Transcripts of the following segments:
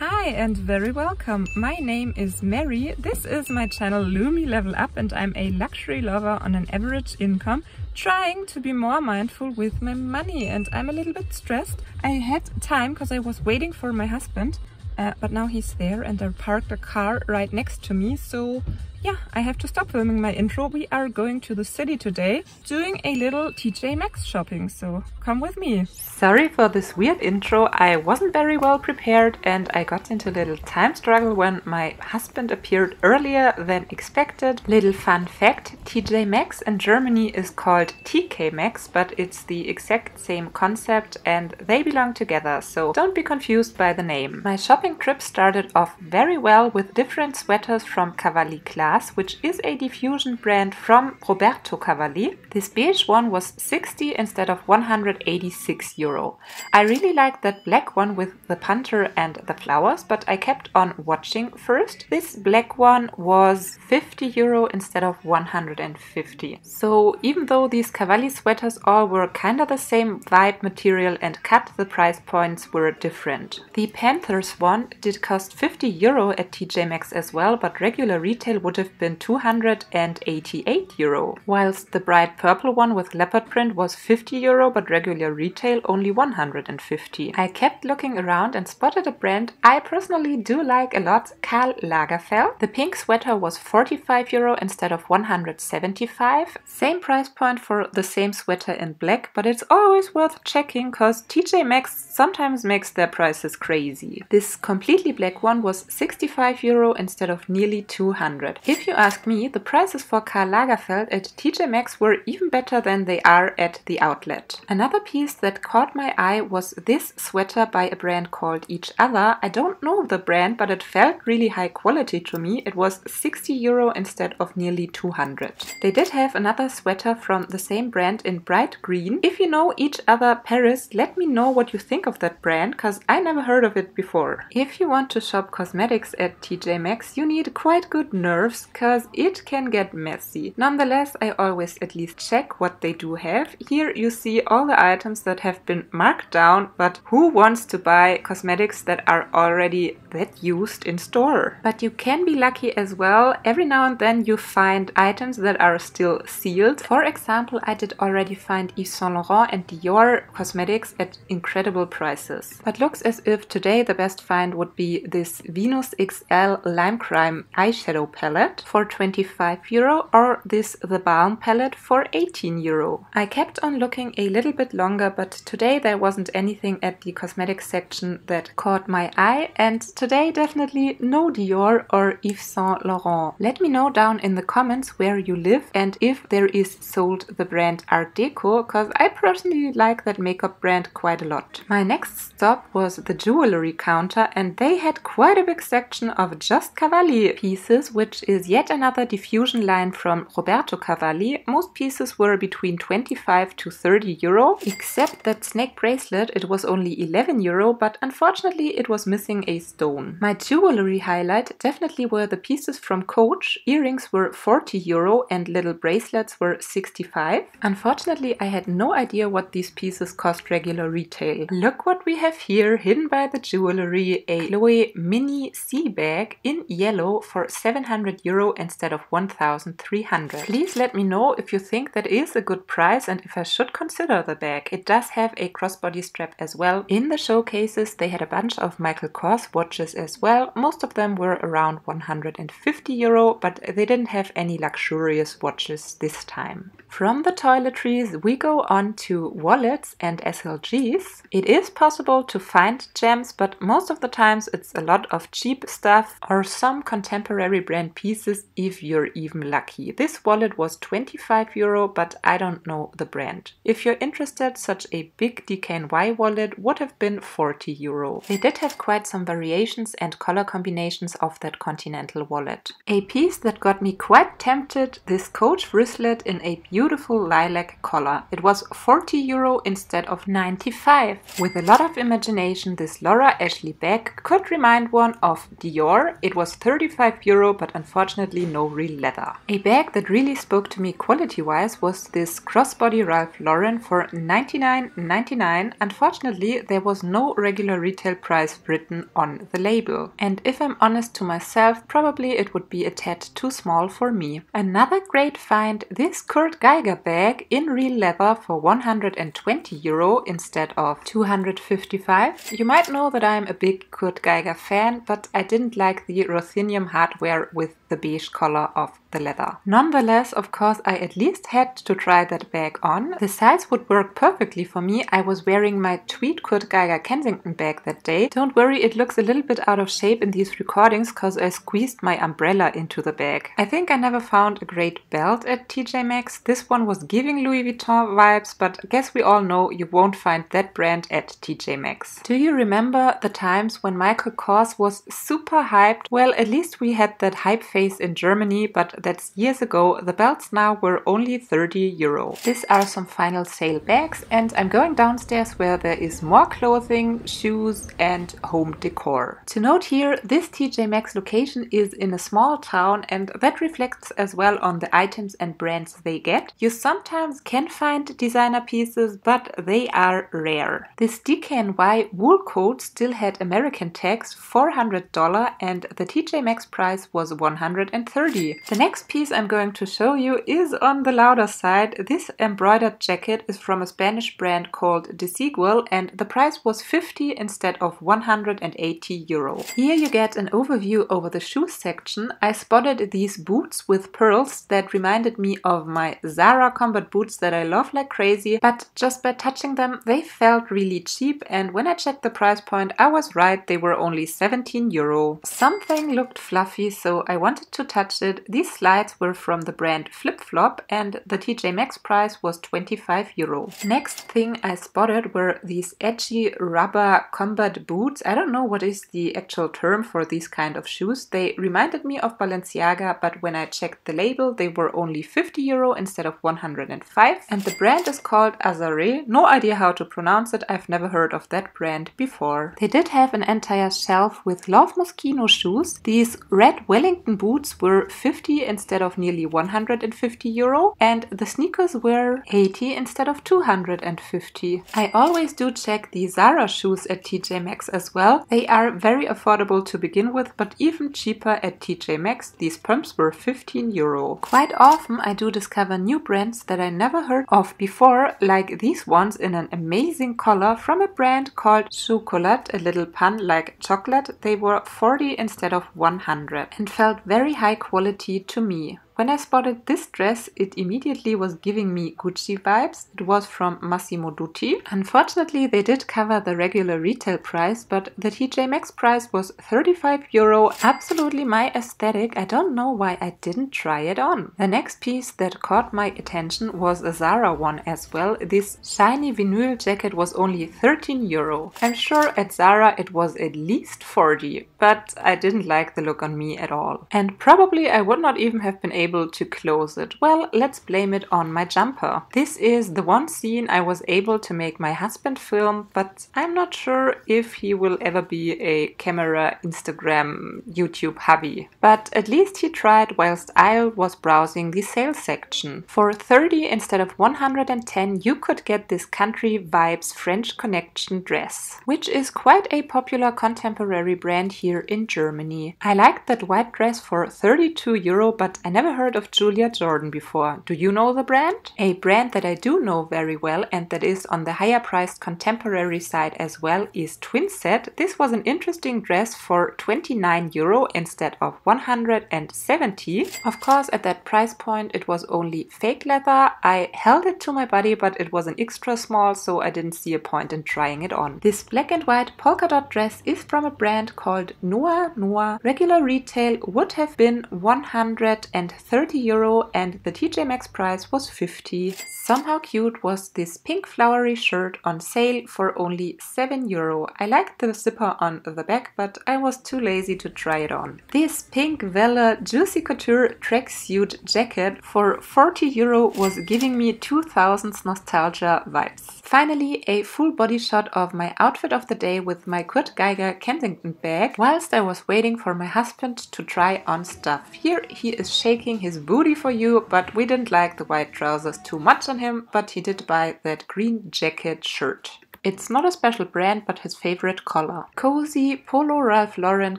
Hi and very welcome. My name is Mary. This is my channel Lumi Level Up and I'm a luxury lover on an average income trying to be more mindful with my money and I'm a little bit stressed. I had time because I was waiting for my husband uh, but now he's there and I parked a car right next to me so yeah, I have to stop filming my intro. We are going to the city today, doing a little TJ Maxx shopping, so come with me. Sorry for this weird intro. I wasn't very well prepared and I got into a little time struggle when my husband appeared earlier than expected. Little fun fact, TJ Maxx in Germany is called TK Maxx, but it's the exact same concept and they belong together, so don't be confused by the name. My shopping trip started off very well with different sweaters from Cavalli Class which is a diffusion brand from Roberto Cavalli. This beige one was 60 instead of 186 euro. I really like that black one with the punter and the flowers, but I kept on watching first. This black one was 50 euro instead of 150. So even though these Cavalli sweaters all were kind of the same vibe material and cut, the price points were different. The Panthers one did cost 50 euro at TJ Maxx as well, but regular retail would have been 288 euro, whilst the bright purple one with leopard print was 50 euro but regular retail only 150. I kept looking around and spotted a brand I personally do like a lot, Karl Lagerfeld. The pink sweater was 45 euro instead of 175. Same price point for the same sweater in black, but it's always worth checking cause TJ Maxx sometimes makes their prices crazy. This completely black one was 65 euro instead of nearly 200. If you ask me, the prices for Karl Lagerfeld at TJ Maxx were even better than they are at the outlet. Another piece that caught my eye was this sweater by a brand called Each Other. I don't know the brand, but it felt really high quality to me. It was 60 euro instead of nearly 200. They did have another sweater from the same brand in bright green. If you know Each Other Paris, let me know what you think of that brand, cause I never heard of it before. If you want to shop cosmetics at TJ Maxx, you need quite good nerves cause it can get messy. Nonetheless, I always at least check what they do have. Here you see all the items that have been marked down, but who wants to buy cosmetics that are already that used in store? But you can be lucky as well. Every now and then you find items that are still sealed. For example, I did already find Yves Saint Laurent and Dior cosmetics at incredible prices. But looks as if today the best find would be this Venus XL Lime Crime eyeshadow palette palette for 25 euro or this The Balm palette for 18 euro. I kept on looking a little bit longer but today there wasn't anything at the cosmetics section that caught my eye and today definitely no Dior or Yves Saint Laurent. Let me know down in the comments where you live and if there is sold the brand Art Deco cause I personally like that makeup brand quite a lot. My next stop was the jewelry counter and they had quite a big section of just Cavalli pieces which is is yet another diffusion line from Roberto Cavalli. Most pieces were between 25 to 30 euro, except that snake bracelet it was only 11 euro, but unfortunately it was missing a stone. My jewelry highlight definitely were the pieces from Coach. Earrings were 40 euro and little bracelets were 65. Unfortunately I had no idea what these pieces cost regular retail. Look what we have here hidden by the jewelry, a Chloe mini C bag in yellow for 700 euro instead of 1300. Please let me know if you think that is a good price and if I should consider the bag. It does have a crossbody strap as well. In the showcases they had a bunch of Michael Kors watches as well. Most of them were around 150 euro, but they didn't have any luxurious watches this time. From the toiletries we go on to wallets and SLGs. It is possible to find gems, but most of the times it's a lot of cheap stuff or some contemporary brand pieces pieces if you're even lucky. This wallet was 25 euro, but I don't know the brand. If you're interested, such a big DKNY wallet would have been 40 euro. They did have quite some variations and color combinations of that Continental wallet. A piece that got me quite tempted, this Coach wristlet in a beautiful lilac color. It was 40 euro instead of 95. With a lot of imagination, this Laura Ashley bag could remind one of Dior. It was 35 euro, but unfortunately unfortunately no real leather. A bag that really spoke to me quality wise was this crossbody Ralph Lauren for $99.99. Unfortunately there was no regular retail price written on the label and if I'm honest to myself probably it would be a tad too small for me. Another great find this Kurt Geiger bag in real leather for 120 euro instead of 255. You might know that I'm a big Kurt Geiger fan, but I didn't like the ruthenium hardware with the beige color of the leather. Nonetheless, of course, I at least had to try that bag on. The size would work perfectly for me. I was wearing my tweed Kurt Geiger Kensington bag that day. Don't worry, it looks a little bit out of shape in these recordings because I squeezed my umbrella into the bag. I think I never found a great belt at TJ Maxx. This one was giving Louis Vuitton vibes, but I guess we all know you won't find that brand at TJ Maxx. Do you remember the times when Michael Kors was super hyped? Well, at least we had that hype phase in Germany, but that's years ago. The belts now were only 30 euro. These are some final sale bags and I'm going downstairs where there is more clothing, shoes and home decor. To note here, this TJ Maxx location is in a small town and that reflects as well on the items and brands they get. You sometimes can find designer pieces, but they are rare. This DKNY wool coat still had American tax $400 and the TJ Maxx price was 130. The next piece I'm going to show you is on the louder side. This embroidered jacket is from a Spanish brand called Desigual and the price was 50 instead of 180 euro. Here you get an overview over the shoe section. I spotted these boots with pearls that reminded me of my Zara combat boots that I love like crazy, but just by touching them they felt really cheap and when I checked the price point I was right, they were only 17 euro. Something looked fluffy so I wanted wanted to touch it. These slides were from the brand Flip Flop and the TJ Maxx price was 25 euro. Next thing I spotted were these edgy rubber combat boots. I don't know what is the actual term for these kind of shoes. They reminded me of Balenciaga, but when I checked the label, they were only 50 euro instead of 105. And the brand is called Azare. No idea how to pronounce it. I've never heard of that brand before. They did have an entire shelf with Love Moschino shoes. These red Wellington boots were 50 instead of nearly 150 euro and the sneakers were 80 instead of 250. I always do check the Zara shoes at TJ Maxx as well. They are very affordable to begin with but even cheaper at TJ Maxx. These pumps were 15 euro. Quite often I do discover new brands that I never heard of before like these ones in an amazing color from a brand called Chocolat, a little pun like chocolate. They were 40 instead of 100 and felt very high quality to me. When I spotted this dress, it immediately was giving me Gucci vibes. It was from Massimo Dutti. Unfortunately, they did cover the regular retail price, but the TJ Maxx price was 35 euro. Absolutely my aesthetic. I don't know why I didn't try it on. The next piece that caught my attention was a Zara one as well. This shiny vinyl jacket was only 13 euro. I'm sure at Zara it was at least 40, but I didn't like the look on me at all. And probably I would not even have been able able to close it? Well, let's blame it on my jumper. This is the one scene I was able to make my husband film, but I'm not sure if he will ever be a camera, Instagram, YouTube hubby. But at least he tried whilst I was browsing the sales section. For 30 instead of 110 you could get this country vibes French connection dress, which is quite a popular contemporary brand here in Germany. I liked that white dress for 32 euro but I never heard of Julia Jordan before. Do you know the brand? A brand that I do know very well and that is on the higher priced contemporary side as well is Twinset. This was an interesting dress for 29 euro instead of 170. Of course, at that price point, it was only fake leather. I held it to my body, but it was an extra small, so I didn't see a point in trying it on. This black and white polka dot dress is from a brand called Noa Noa. Regular retail would have been 130 30 euro and the TJ Maxx price was 50. Somehow cute was this pink flowery shirt on sale for only 7 euro. I liked the zipper on the back but I was too lazy to try it on. This pink velour Juicy Couture tracksuit jacket for 40 euro was giving me 2000s nostalgia vibes. Finally, a full body shot of my outfit of the day with my Kurt Geiger Kensington bag whilst I was waiting for my husband to try on stuff. Here he is shaking his booty for you, but we didn't like the white trousers too much on him, but he did buy that green jacket shirt. It's not a special brand, but his favorite color. Cozy Polo Ralph Lauren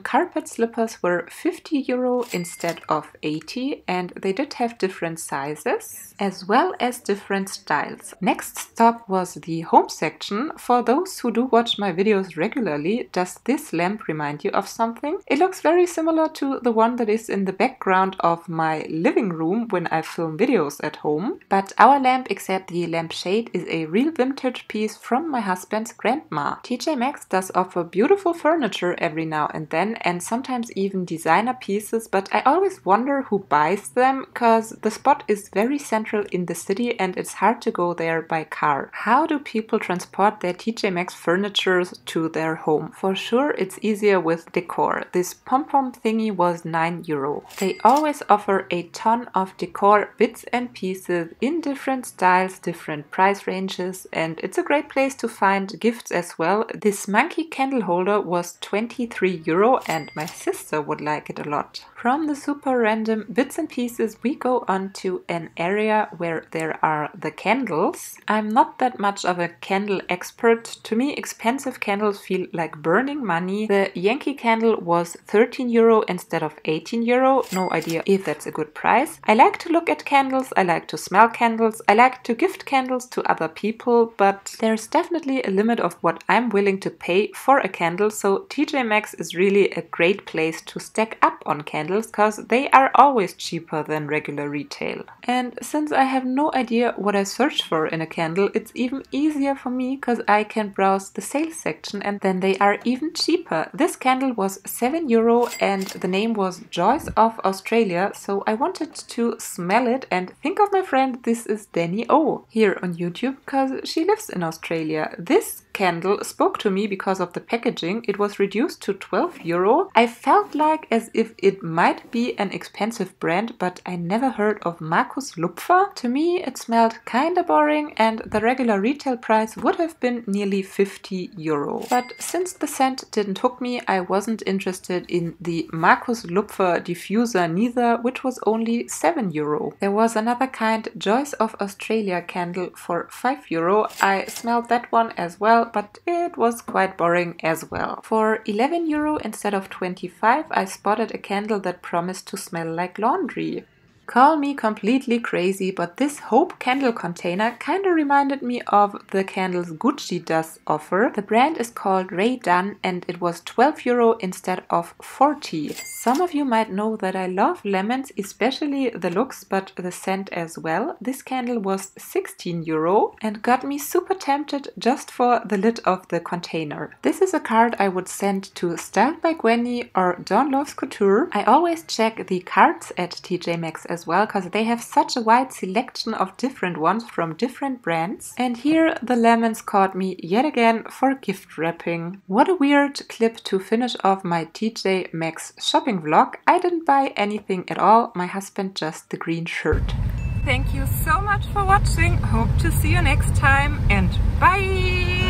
carpet slippers were 50 euro instead of 80 and they did have different sizes as well as different styles. Next stop was the home section. For those who do watch my videos regularly, does this lamp remind you of something? It looks very similar to the one that is in the background of my living room when I film videos at home. But our lamp, except the lampshade, is a real vintage piece from my husband's grandma. TJ Maxx does offer beautiful furniture every now and then and sometimes even designer pieces, but I always wonder who buys them because the spot is very central in the city and it's hard to go there by car. How do people transport their TJ Maxx furniture to their home? For sure it's easier with decor. This pom-pom thingy was 9 euro. They always offer a ton of decor bits and pieces in different styles, different price ranges and it's a great place to find gifts as well. This monkey candle holder was 23 euro and my sister would like it a lot. From the super random bits and pieces we go on to an area where there are the candles. I'm not that much of a candle expert. To me expensive candles feel like burning money. The Yankee candle was 13 euro instead of 18 euro. No idea if that's a good price. I like to look at candles, I like to smell candles, I like to gift candles to other people, but there's definitely a limit of what I'm willing to pay for a candle, so TJ Maxx is really a great place to stack up on candles because they are always cheaper than regular retail. And since I have no idea what I search for in a candle, it's even easier for me because I can browse the sales section and then they are even cheaper. This candle was 7 euro and the name was Joys of Australia, so I wanted to smell it and think of my friend, this is Danny O here on YouTube because she lives in Australia. This candle spoke to me because of the packaging. It was reduced to 12 euro. I felt like as if it might be an expensive brand, but I never heard of Markus Lupfer. To me, it smelled kinda boring and the regular retail price would have been nearly 50 euro. But since the scent didn't hook me, I wasn't interested in the Markus Lupfer diffuser neither, which was only 7 euro. There was another kind, Joys of Australia candle for 5 euro. I smelled that one as well, but it was quite boring as well. For 11 euro instead of 25, I spotted a candle that promised to smell like laundry. Call me completely crazy, but this Hope candle container kinda reminded me of the candles Gucci does offer. The brand is called Rae Dunn and it was 12 euro instead of 40. Some of you might know that I love lemons, especially the looks, but the scent as well. This candle was 16 euro and got me super tempted just for the lid of the container. This is a card I would send to Styled by Gwenny or Dawn Loves Couture. I always check the cards at TJ Maxx as well because they have such a wide selection of different ones from different brands. And here the lemons caught me yet again for gift wrapping. What a weird clip to finish off my TJ Maxx shopping vlog. I didn't buy anything at all, my husband just the green shirt. Thank you so much for watching. Hope to see you next time and bye!